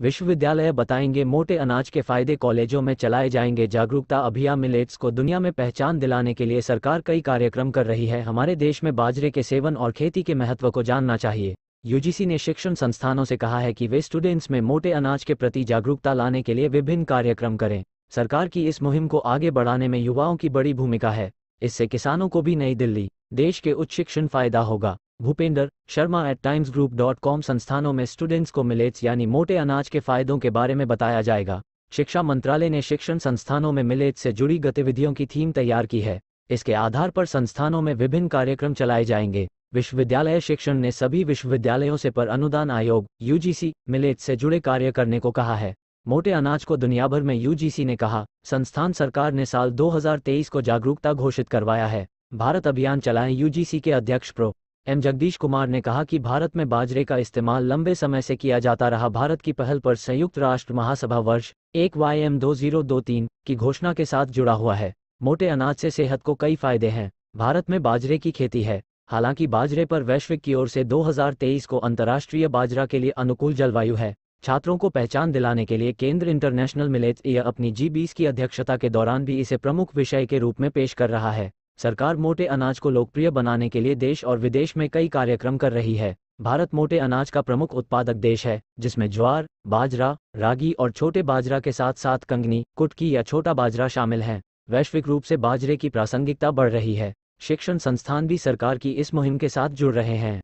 विश्वविद्यालय बताएँगे, मोटे अनाज के फ़ायदे कॉलेजों में चलाए जाएँगे। जागरूकता अभियान मिलेट्स को दुनिया में पहचान दिलाने के लिए सरकार कई कार्यक्रम कर रही है। हमारे देश में बाजरे के सेवन और खेती के महत्व को जानना चाहिए। यूजीसी ने शिक्षण संस्थानों से कहा है कि वे स्टूडेंट्स में मोटे अनाज के प्रति जागरूकता लाने के लिए विभिन्न कार्यक्रम करें। सरकार की इस मुहिम को आगे बढ़ाने में युवाओं की बड़ी भूमिका है। इससे किसानों को भी नई दिल्ली, देश के उच्च शिक्षण फ़ायदा होगा। Bhupendra Sharma at Times Group dot com संस्थानों में स्टूडेंट्स को मिलेट्स यानी मोटे अनाज के फायदों के बारे में बताया जाएगा। शिक्षा मंत्रालय ने शिक्षण संस्थानों में मिलेट्स से जुड़ी गतिविधियों की थीम तैयार की है। इसके आधार पर संस्थानों में विभिन्न कार्यक्रम चलाए जाएँगे। विश्वविद्यालय शिक्षण ने सभी विश्वविद्यालयों से पर अनुदान आयोग यूजीसी मिलेट्स से जुड़े कार्य करने को कहा है। मोटे अनाज को दुनिया भर में यूजीसी ने कहा, संस्थान सरकार ने साल 2023 को जागरूकता घोषित करवाया है। भारत अभियान चलाएँ यूजीसी के अध्यक्ष प्रो. एम. जगदीश कुमार ने कहा कि भारत में बाजरे का इस्तेमाल लंबे समय से किया जाता रहा। भारत की पहल पर संयुक्त राष्ट्र महासभा वर्ष एक वाई एम दो ज़ीरो दो तीन की घोषणा के साथ जुड़ा हुआ है। मोटे अनाज से सेहत को कई फ़ायदे हैं। भारत में बाजरे की खेती है। हालाँकि बाजरे पर वैश्विक की ओर से 2023 को अंतर्राष्ट्रीय बाजरा के लिए अनुकूल जलवायु है। छात्रों को पहचान दिलाने के लिए केंद्र इंटरनेशनल मिलेट्स या अपनी जी की अध्यक्षता के दौरान भी इसे प्रमुख विषय के रूप में पेश कर रहा है। सरकार मोटे अनाज को लोकप्रिय बनाने के लिए देश और विदेश में कई कार्यक्रम कर रही है। भारत मोटे अनाज का प्रमुख उत्पादक देश है, जिसमें ज्वार, बाजरा, रागी और छोटे बाजरा के साथ साथ कंगनी, कुटकी या छोटा बाजरा शामिल हैं। वैश्विक रूप से बाजरे की प्रासंगिकता बढ़ रही है। शिक्षण संस्थान भी सरकार की इस मुहिम के साथ जुड़ रहे हैं।